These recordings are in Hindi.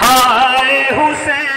हाय हुसैन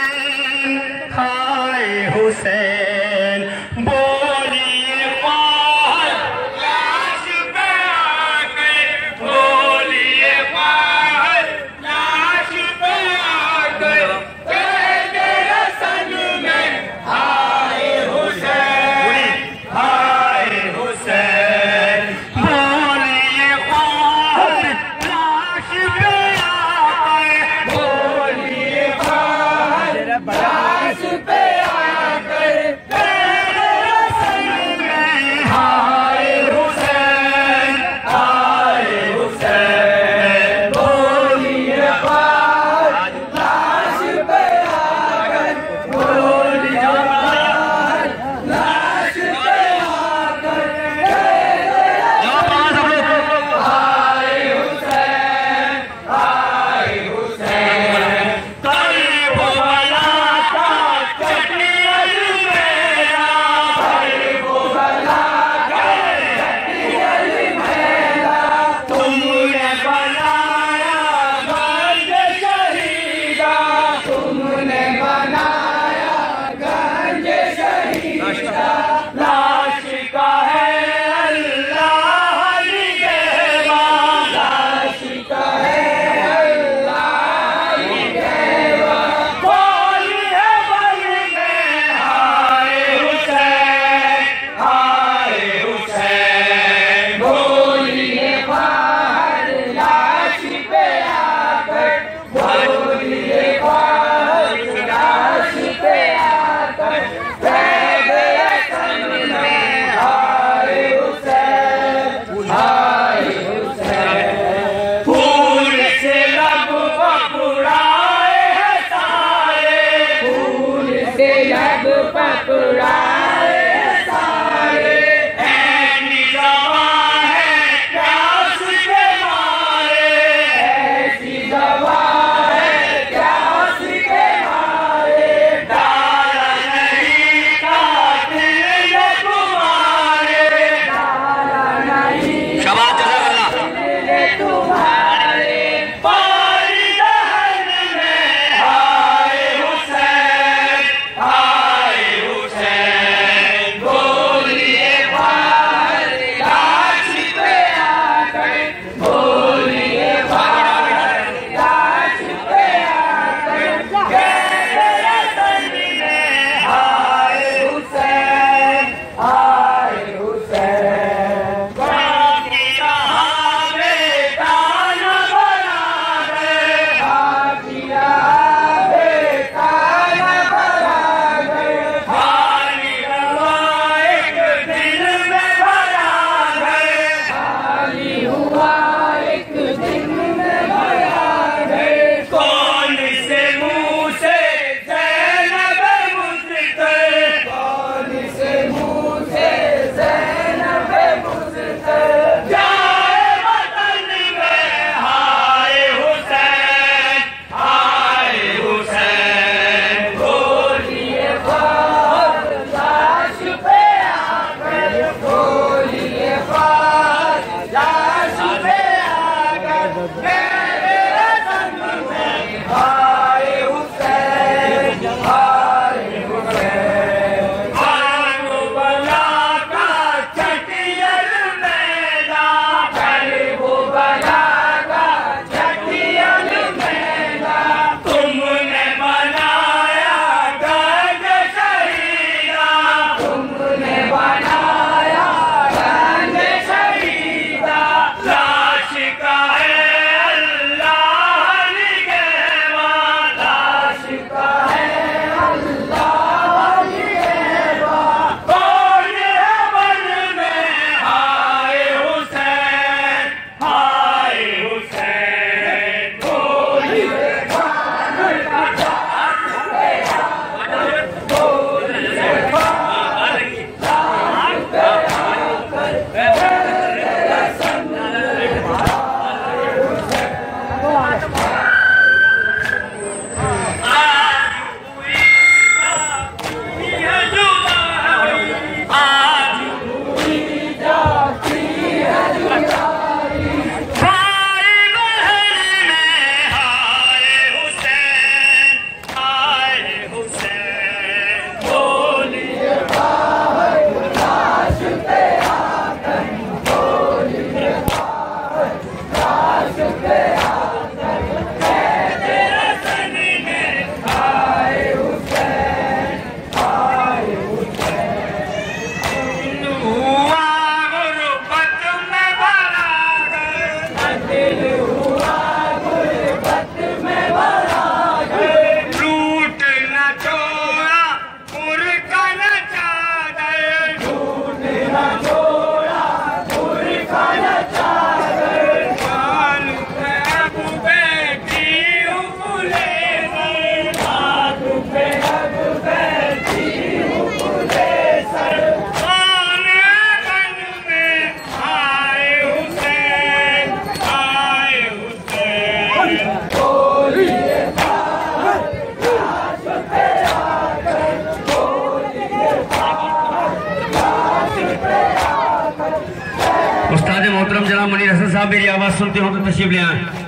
मेरी आवाज़ सुनते हो तो तशीब ले आए।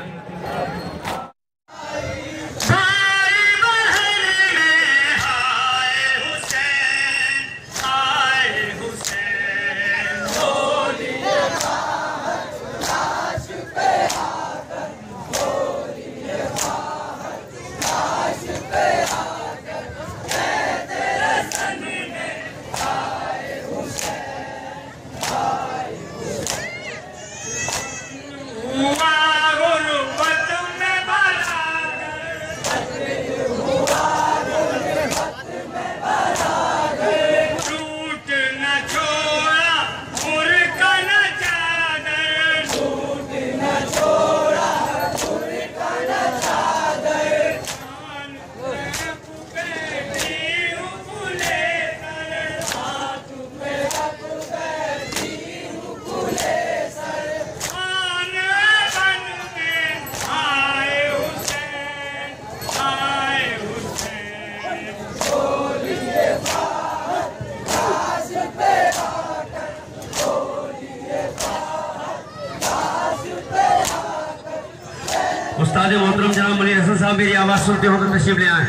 साहब मेरी आवाज़ सुनते हो तो नसीब ले आए।